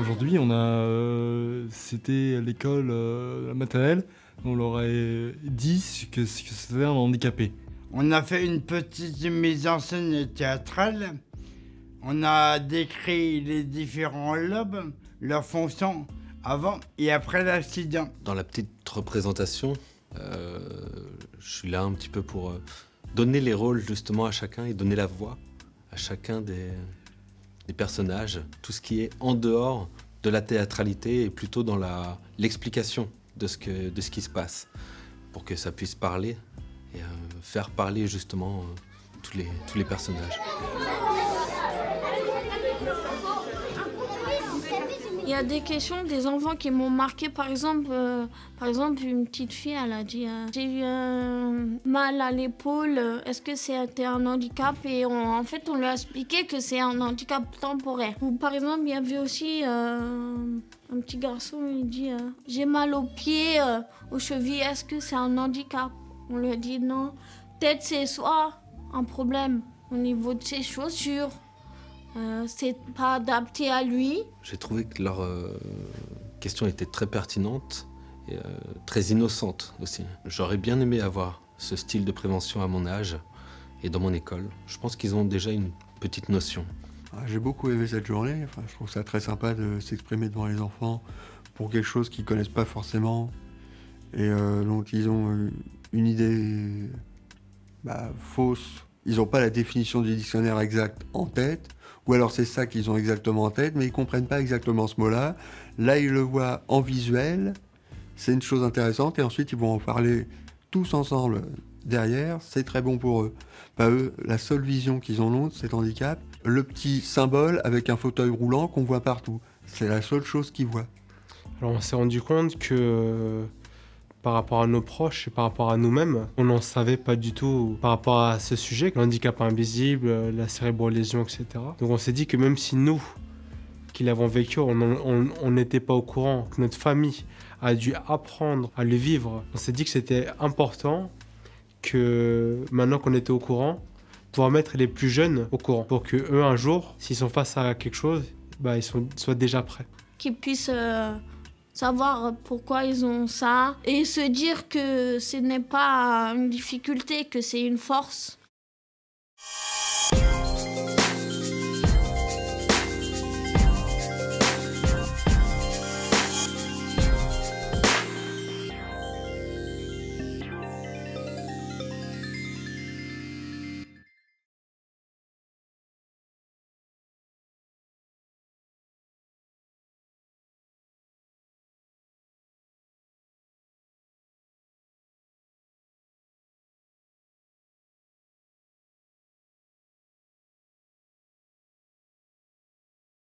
Aujourd'hui, on a, euh, c'était à l'école euh, la maternelle, on leur a dit que, que c'était un handicapé. On a fait une petite mise en scène théâtrale. On a décrit les différents lobes, leurs fonctions avant et après l'accident. Dans la petite représentation, euh, je suis là un petit peu pour euh, donner les rôles justement à chacun et donner la voix à chacun des, des personnages. Tout ce qui est en dehors de la théâtralité et plutôt dans l'explication de, ce qui se passe pour que ça puisse parler et euh, faire parler justement euh, tous les personnages. Il y a des questions des enfants qui m'ont marqué. Par exemple, euh, par exemple, une petite fille, elle a dit euh, J'ai eu euh, mal à l'épaule. Est-ce que c'était un handicap? Et on- en fait, on lui a expliqué que c'est un handicap temporaire. Ou par exemple, il y avait aussi euh, un petit garçon, il dit J'ai mal aux pieds, aux chevilles. Est-ce que c'est un handicap? On lui a dit non. Peut-être c'est soit un problème au niveau de ses chaussures. Euh, c'est pas adapté à lui. J'ai trouvé que leur euh, question était très pertinente et euh, très innocente aussi. J'aurais bien aimé avoir ce style de prévention à mon âge et dans mon école. Je pense qu'ils ont déjà une petite notion. Ah, J'ai beaucoup aimé cette journée. Enfin, je trouve ça très sympa de s'exprimer devant les enfants pour quelque chose qu'ils connaissent pas forcément et euh, dont ils ont une idée bah, fausse. Ils n'ont pas la définition du dictionnaire exact en tête, ou alors c'est ça qu'ils ont exactement en tête, mais ils comprennent pas exactement ce mot-là. Là, ils le voient en visuel. C'est une chose intéressante et ensuite ils vont en parler tous ensemble derrière. C'est très bon pour eux. Pas eux, la seule vision qu'ils en ont cet handicap, le petit symbole avec un fauteuil roulant qu'on voit partout. C'est la seule chose qu'ils voient. Alors on s'est rendu compte que par rapport à nos proches et par rapport à nous-mêmes, on n'en savait pas du tout par rapport à ce sujet, l'handicap invisible, euh, la cérébrolésion, etc. Donc on s'est dit que même si nous, qui l'avons vécu, on n'était pas au courant, que notre famille a dû apprendre à le vivre, on s'est dit que c'était important que maintenant qu'on était au courant, pouvoir mettre les plus jeunes au courant pour que eux un jour, s'ils sont face à quelque chose, bah, ils soient déjà prêts. qu'ils puissent euh, savoir pourquoi ils ont ça et se dire que ce n'est pas une difficulté, que c'est une force